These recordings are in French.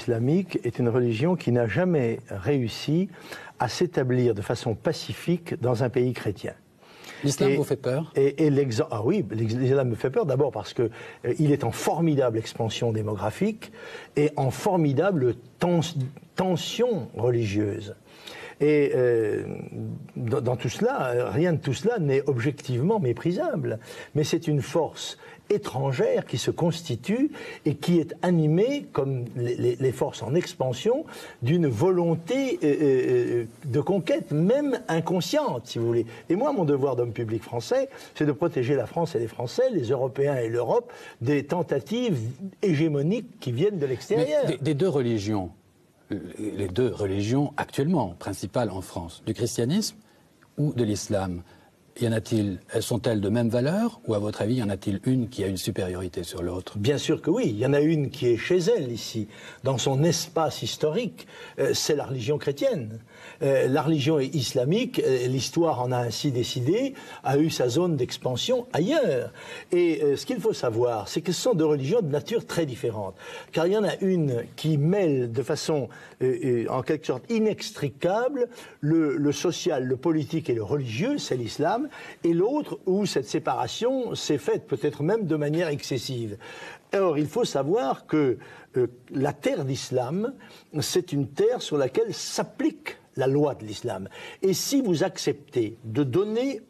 islamique est une religion qui n'a jamais réussi à s'établir de façon pacifique dans un pays chrétien. L'islam vous fait peur? Et, et ah oui, l'islam me fait peur d'abord parce que euh, il est en formidable expansion démographique et en formidable tension religieuse. Et euh, dans, dans, tout cela, rien de tout cela n'est objectivement méprisable, mais c'est une force étrangère qui se constitue et qui est animée, comme les, les forces en expansion, d'une volonté euh, euh, de conquête, même inconsciente, si vous voulez. Et moi, mon devoir d'homme public français, c'est de protéger la France et les Français, les Européens et l'Europe, des tentatives hégémoniques qui viennent de l'extérieur. Des, des deux religions, les deux religions actuellement principales en France, du christianisme ou de l'islam y en a-t-il Sont-elles de même valeur ou à votre avis, y en a-t-il une qui a une supériorité sur l'autre? Bien sûr que oui. Il y en a une qui est chez elle ici, dans son espace historique. Euh, c'est la religion chrétienne. Euh, la religion islamique, euh, l'histoire en a ainsi décidé, a eu sa zone d'expansion ailleurs. Et ce qu'il faut savoir, c'est que ce sont deux religions de nature très différente. Car il y en a une qui mêle de façon, en quelque sorte, inextricable le, le social, le politique et le religieux, c'est l'islam et l'autre où cette séparation s'est faite peut-être même de manière excessive. Or, il faut savoir que euh, la terre d'islam, c'est une terre sur laquelle s'applique la loi de l'islam. Et si vous acceptez de donner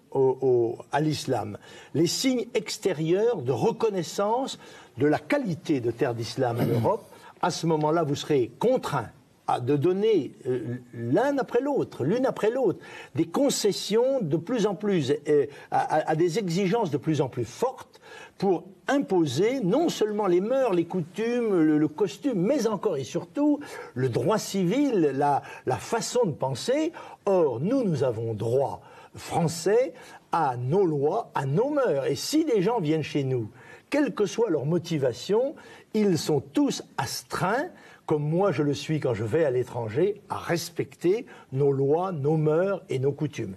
à l'islam les signes extérieurs de reconnaissance de la qualité de terre d'islam en Europe, à ce moment-là, vous serez contraint de donner euh, l'un après l'autre, l'une après l'autre, des concessions de plus en plus, euh, à, des exigences de plus en plus fortes pour imposer non seulement les mœurs, les coutumes, le, costume, mais encore et surtout le droit civil, la, la façon de penser. Or, nous, nous avons droit français à nos lois, à nos mœurs. Et si des gens viennent chez nous, quelle que soit leur motivation, ils sont tous astreints comme moi je le suis quand je vais à l'étranger, à respecter nos lois, nos mœurs et nos coutumes.